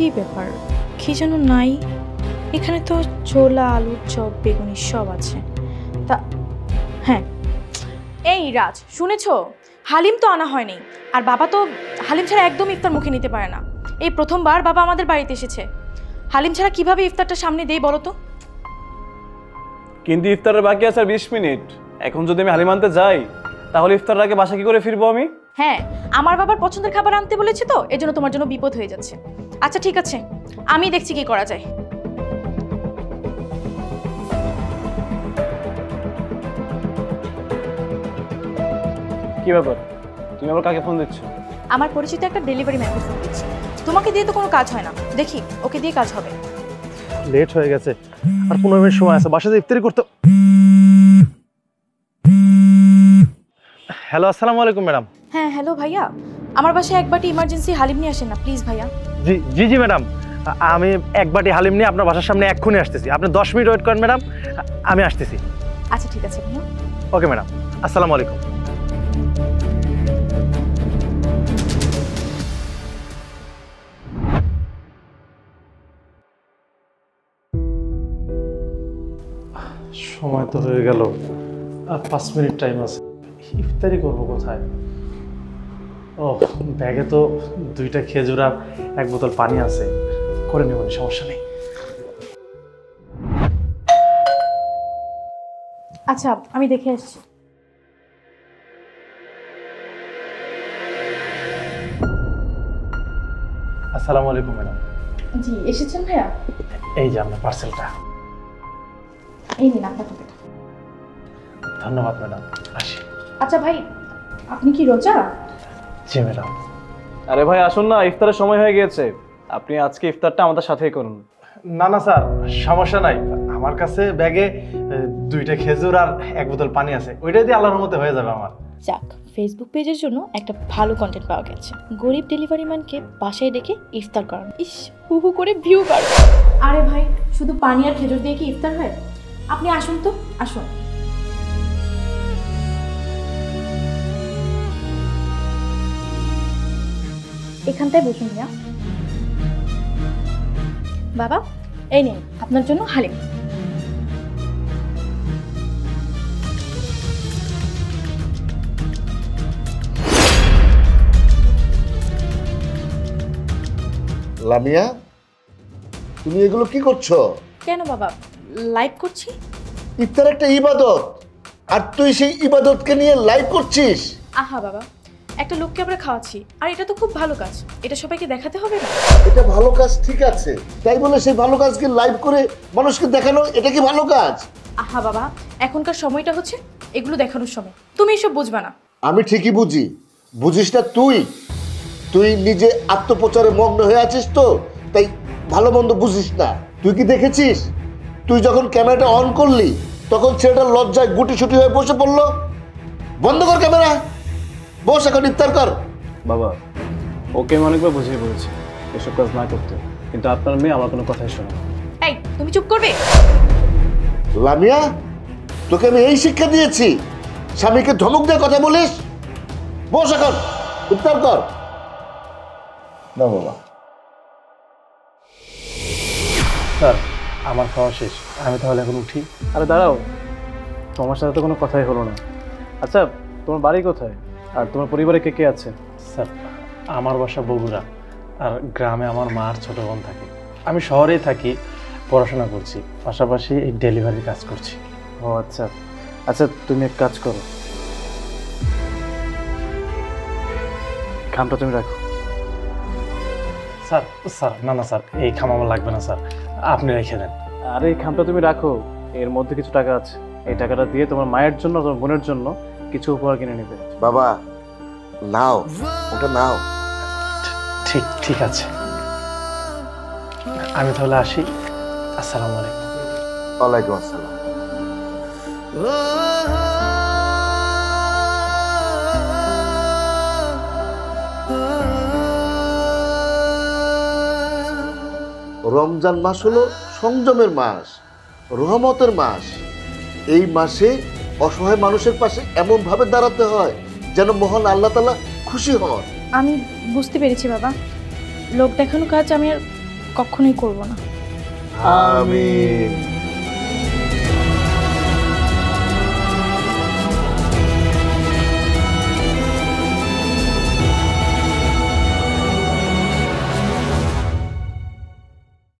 কি ব্যাপার? কি যেন নাই? এখানে তো ছোলা আলুর চপ বেগুনি সব আছে। তা হ্যাঁ। এই রাজ শুনেছ? হালিম তো আনা হয়নি। আর বাবা তো হালিম ছাড়া একদম ইফতার মুখে নিতে পারে না। এই প্রথমবার বাবা আমাদের বাড়িতে এসেছে। হালিম ছাড়া কীভাবে ইফতারটা সামনে দেই বলো তো? কিন্তু ইফতারের বাকি আছে আর বিশ মিনিট। এখন যদি আমি হালিম আনতে যাই তাহলে ইফতারের আগে বাসা কি করে ফিরবো আমি? হ্যাঁ আমার বাবার পছন্দের খাবার আনতে বলেছি তো এজন্য তোমার জন্য বিপদ হয়ে যাচ্ছে। আচ্ছা ঠিক আছে। আমি দেখছি কি করা যায়। কি ব্যাপার? তুমি আবার কাকে ফোন দিচ্ছ? আমার পরিচিত একটা ডেলিভারি ম্যানকে ফোন দিচ্ছি। তোমাকে দিয়ে তো কোনো কাজ হয় না। দেখি ওকে দিয়ে কাজ হবে। লেট হয়ে গেছে। আর পনেরো মিনিট সময় আছে। বাসাতে ইফতারি করতে হ্যালো আসসালামু আলাইকুম ম্যাডাম হ্যাঁ হ্যালো ভাইয়া। আমার বাসায় এক বাটি ইমার্জেন্সি হালিম নিয়ে আসেন না প্লিজ ভাইয়া। জি জি জি ম্যাডাম। আমি এক বাটি হালিম নিয়ে আপনার বাসার সামনে এক্ষুনি আসতেছি। আপনি দশ মিনিট ওয়েট করেন ম্যাডাম। আমি আসতেছি। আচ্ছা ঠিক আছে ভাইয়া ওকে ম্যাডাম। আসসালামু আলাইকুম। সময় তো হয়ে গেল। আর পাঁচ মিনিট টাইম আছে। ইফতারি করব কোথায়? ও ব্যাগে তো দুইটা খেজুর আর এক বোতল পানি আছে। করে নেব সমস্যা নেই। আচ্ছা আমি দেখে আসছি। আসসালামু আলাইকুম ম্যাডাম। জি এসেছেন ভাইয়া? এই যে আপনার পার্সেলটা। এই নিন আপনার টাকাটা ধন্যবাদ ম্যাডাম। আসি। আচ্ছা ভাই আপনি কি রোজা? জি ম্যাডাম। আরে ভাই আসুন না ইফতারের সময় হয়ে গিয়েছে। আপনি আজকে ইফতারটা আমাদের সাথেই করুন। না না স্যার সমস্যা নাই। আমার কাছে ব্যাগে দুইটা খেজুর আর এক বোতল পানি আছে। ওইটা দিয়ে আল্লাহর মতে হয়ে যাবে আমার। যাক ফেসবুক পেজের জন্য একটা ভালো কন্টেন্ট পাওয়া গেছে। গরিব ডেলিভারি ম্যানকে বাসায় ডেকে ইফতার করানো। ইস হু হু করে ভিউ বাড় আরে ভাই শুধু পানি আর খেজুর দিয়ে কি ইফতার হয়? আপনি আসুন তো আসুন। এখানটায় বসুন ভাইয়া বাবা এই নিন আপনার জন্য হালিম। লামিয়া তুমি এগুলো কি করছ? কেন বাবা লাইভ করছি? ইফতার একটা ইবাদত আর তুই সেই ইবাদতকে নিয়ে লাইভ করছিস? আহা বাবা একটা লোককে আমরা খাওয়াচ্ছি। আর এটা তো খুব ভালো কাজ। এটা সবাইকে দেখাতে হবে না? এটা ভালো কাজ ঠিক আছে। তাই বলে সেই ভালো কাজকে লাইভ করে মানুষকে দেখানো এটা কি ভালো কাজ? আহা বাবা এখনকার সময়টা হচ্ছে এগুলো দেখানোর সময়। তুমি এসব বুঝবা না। আমি ঠিকই বুঝি। বুঝিস না তুই? তুই নিজে আত্মপ্রচারে মগ্ন হয়ে আছিস তো? তাই ভালো মন্দ বুঝিস না। তুই কি দেখেছিস? তুই যখন ক্যামেরাটা অন করলি তখন ছেলেটা লজ্জায় গুটি ছুটি হয়ে বসে পড়ল। বন্ধ কর ক্যামেরা। বস এখন ইফতার কর। বাবা ওকে আমি অনেকবার বুঝিয়ে বলেছি এসব কাজ না করতে। কিন্তু আপনার মেয়ে আমার কোনো কথাই শোনে। এই তুমি চুপ করবে? লামিয়া তোকে আমি এই শিক্ষা দিয়েছি। স্বামীকে ধমক দেওয়ার কথা বলিস? বস এখন ইফতার কর। না বাবা। স্যার আমার খাওয়া শেষ। আমি তাহলে এখন উঠি। আরে দাঁড়াও তোমার সাথে তো কোনো কথাই হলো না। আচ্ছা তোমার বাড়ি কোথায়? আর তোমার পরিবারে কে কে আছে? স্যার আমার বাসা বগুড়া আর গ্রামে আমার মা আর ছোটো বোন থাকে। আমি শহরেই থাকি পড়াশোনা করছি পাশাপাশি এই ডেলিভারির কাজ করছি। ও আচ্ছা। আচ্ছা তুমি এক কাজ করো। খামটা তুমি রাখো। স্যার স্যার না না স্যার এই খাম আমার লাগবে না স্যার। আপনি রেখে দেন। আর এই খামটা তুমি রাখো। এর মধ্যে কিছু টাকা আছে। এই টাকাটা দিয়ে তোমার মায়ের জন্য তোমার বোনের জন্য কিছু উপহার কিনে নেবে। বাবা নাও ওটা নাও। ঠিক ঠিক আছে। আমি তাহলে আসি। আসসালামু আলাইকুম। ওয়ালাইকুম আসসালাম। রমজান মাস হলো সংযমের মাস রহমতের মাস। এই মাসে অসহায় মানুষের পাশে এমন ভাবে দাঁড়াতে হয় যেন মহান আল্লাহ তালা খুশি হন। আমি বুঝতে পেরেছি বাবা। লোক দেখানো কাজ আমি আর কখনোই করব না। আমিন।